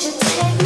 You take